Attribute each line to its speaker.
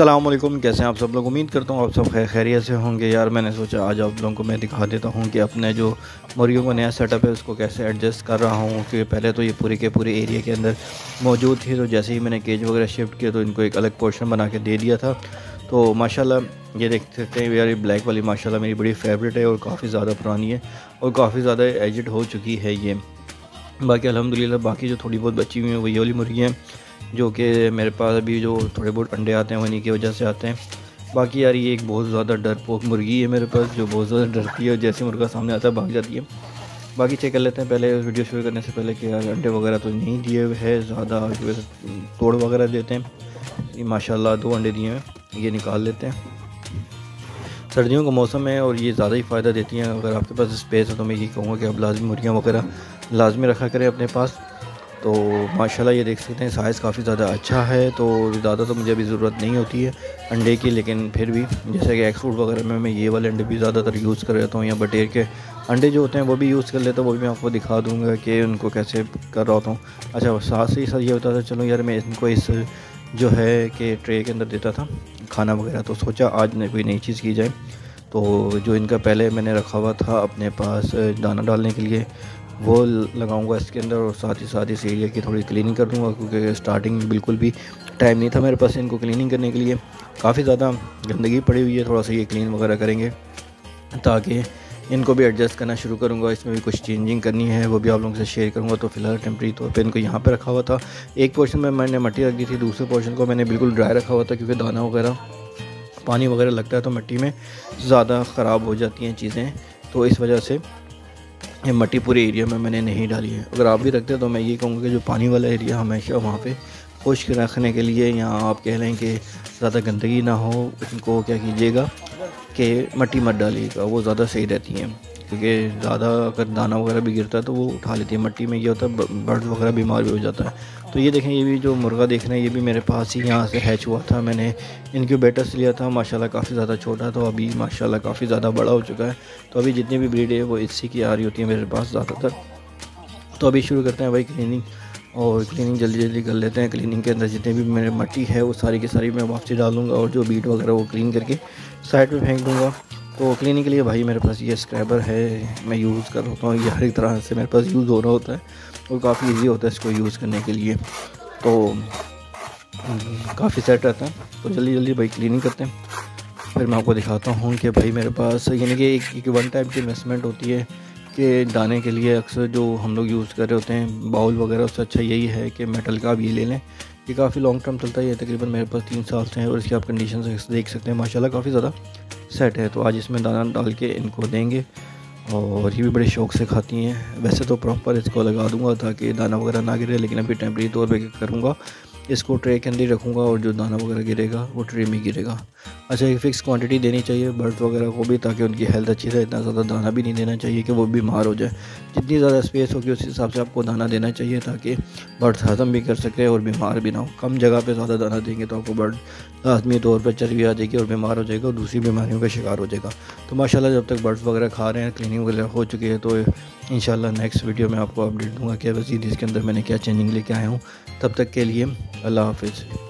Speaker 1: असलम कैसे हैं आप सब लोग? उम्मीद करता हूँ आप सब खैर खैरियत से होंगे। यार, मैंने सोचा आज आप लोगों को मैं दिखा देता हूँ कि अपने जो मुर्गियों का नया सेटअप है, उसको कैसे एडजस्ट कर रहा हूँ। क्योंकि पहले तो ये पूरे के पूरे एरिया के अंदर मौजूद थी तो जैसे ही मैंने केज वगैरह शिफ्ट किया तो इनको एक अलग पोर्शन बना के दे दिया था। तो माशाल्लाह, ये देख सकते हैं, यार, ये ब्लैक वाली माशाल्लाह मेरी बड़ी फेवरेट है और काफ़ी ज़्यादा पुरानी है और काफ़ी ज़्यादा एजिड हो चुकी है ये। बाकी अलहमदिल्ला बाकी जो थोड़ी बहुत बची हुई हैं, वही वाली मुर्गी हैं, जो कि मेरे पास अभी जो थोड़े बहुत अंडे आते हैं, उन्हीं की वजह से आते हैं। बाकी यार ये एक बहुत ज़्यादा डरपोक मुर्गी है मेरे पास, जो बहुत ज़्यादा डरती है जैसे मुर्गा सामने आता है, भाग जाती है। बाकी चेक कर लेते हैं पहले वीडियो शुरू करने से पहले कि यार अंडे वगैरह तो नहीं दिए हुए है, ज़्यादा तोड़ वगैरह देते हैं। ये माशाल्लाह दो अंडे दिए हैं, ये निकाल लेते हैं। सर्दियों का मौसम है और ये ज़्यादा ही फ़ायदा देती हैं। अगर आपके पास स्पेस है तो मैं ये कहूँगा कि आप लाजमी मुर्गियाँ वगैरह लाजमी रखा करें अपने पास। तो माशाल्लाह ये देख सकते हैं साइज़ काफ़ी ज़्यादा अच्छा है। तो ज़्यादा तो मुझे अभी ज़रूरत नहीं होती है अंडे की, लेकिन फिर भी जैसे कि एक्सपोर्ट वगैरह में मैं ये वाले अंडे भी ज़्यादातर यूज़ कर रहता हूँ, या बटेर के अंडे जो होते हैं वो भी यूज़ कर लेता हूँ, वो भी मैं आपको दिखा दूँगा कि उनको कैसे कर रहा हूँ। अच्छा साथ ही साथ ये होता था चलो यार मैं इनको इस जो है कि ट्रे के अंदर देता था, खाना वगैरह तो सोचा आज कोई नई चीज़ की जाए। तो जो इनका पहले मैंने रखा हुआ था अपने पास दाना डालने के लिए वो लगाऊँगा इसके अंदर और साथ ही साथ इस एरिया की थोड़ी क्लीनिंग कर दूँगा, क्योंकि स्टार्टिंग में बिल्कुल भी टाइम नहीं था मेरे पास इनको क्लीनिंग करने के लिए। काफ़ी ज़्यादा गंदगी पड़ी हुई है, थोड़ा सा ये क्लीन वगैरह करेंगे, ताकि इनको भी एडजस्ट करना शुरू करूँगा। इसमें भी कुछ चेंजिंग करनी है, वो भी आप लोगों से शेयर करूँगा। तो फ़िलहाल टेम्प्रेरी तौर पर इनको यहाँ पर रखा हुआ था। एक पोर्शन में मैंने मट्टी रख दी थी, दूसरे पोर्शन को मैंने बिल्कुल ड्राई रखा हुआ था, क्योंकि दाना वगैरह, पानी वगैरह लगता है तो मिट्टी में ज़्यादा ख़राब हो जाती हैं चीज़ें। तो इस वजह से ये मट्टी पूरे एरिया में मैंने नहीं डाली है। अगर आप भी रखते हैं तो मैं ये कहूँगा कि जो पानी वाला एरिया हमेशा वहाँ पे खुश्क रखने के लिए या आप कह लें कि ज़्यादा गंदगी ना हो, उनको क्या कीजिएगा कि मट्टी मत डालिएगा, वो ज़्यादा सही रहती हैं। क्योंकि ज़्यादा अगर दाना वगैरह भी गिरता है तो वो उठा लेती है। मट्टी में ये होता है बर्ड वगैरह बीमार भी हो जाता है। तो ये देखें, ये भी जो मुर्गा देख रहे हैं, ये भी मेरे पास ही यहाँ से हैच हुआ था। मैंने इनके बेटर्स लिया था, माशाल्लाह काफ़ी ज़्यादा छोटा तो अभी माशाल्लाह काफ़ी ज़्यादा बड़ा हो चुका है। तो अभी जितनी भी ब्रीड है, वो इसी की आ रही होती है मेरे पास ज़्यादातर। तो अभी शुरू करते हैं भाई क्लीनिंग और क्लीनिंग जल्दी जल्दी कर लेते हैं। क्लीनिंग के अंदर जितने भी मेरे मट्टी है, वो सारी की सारी मैं वापसी डाल दूँगा और जो बीट वगैरह वो क्लीन करके साइड पे फेंक दूँगा। तो क्लीनिंग के लिए भाई मेरे पास ये स्क्रैबर है मैं यूज़ कर होता हूँ ये हर एक तरह से मेरे पास यूज़ हो रहा होता है और काफ़ी इजी होता है इसको यूज़ करने के लिए। तो काफ़ी सेट रहता है। तो जल्दी जल्दी भाई क्लीनिंग करते हैं। फिर मैं आपको दिखाता हूँ कि भाई मेरे पास यानी कि एक, एक वन टाइप की इन्वेस्टमेंट होती है कि दाने के लिए अक्सर जो हम लोग यूज़ कर रहे होते हैं बाउल वगैरह उससे अच्छा यही है कि मेटल का आप ये ले लें। ये काफ़ी लॉन्ग टर्म चलता है तकरीबन मेरे पास तीन साल से है और इसकी आप कंडीशन देख सकते हैं माशाल्लाह काफ़ी ज़्यादा। सेट है तो आज इसमें दाना डाल के इनको देंगे और ये भी बड़े शौक से खाती हैं। वैसे तो प्रॉपर इसको लगा दूँगा ताकि दाना वगैरह ना गिरे, लेकिन अभी टेम्प्रेरी तौर पर करूँगा? इसको ट्रे के अंदर रखूँगा और जो दाना वगैरह गिरेगा, वो ट्रे में गिरेगा। अच्छा एक फ़िक्स क्वांटिटी देनी चाहिए बर्ड्स वगैरह को भी ताकि उनकी हेल्थ अच्छी रहे। इतना ज़्यादा दाना भी नहीं देना चाहिए कि वो बीमार हो जाए। जितनी ज़्यादा स्पेस होगी, उस हिसाब से आपको दाना देना चाहिए ताकि बर्ड्स हज़म भी कर सके और बीमार भी ना हो। कम जगह पर ज़्यादा दाना देंगे तो आपको बर्ड लाजमी तौर पर चर्बी आ जाएगी और बीमार हो जाएगा और दूसरी बीमारियों का शिकार हो जाएगा। तो माशाला जब तक बर्ड्स वगैरह खा रहे हैं क्लिनिंग वगैरह हो चुकी है तो इन नेक्स्ट वीडियो में आपको अपडेट दूँगा कि वजीद इसके अंदर मैंने क्या चेंजिंग लेके आया हूँ। तब तक के लिए अल्लाह हाफिज़।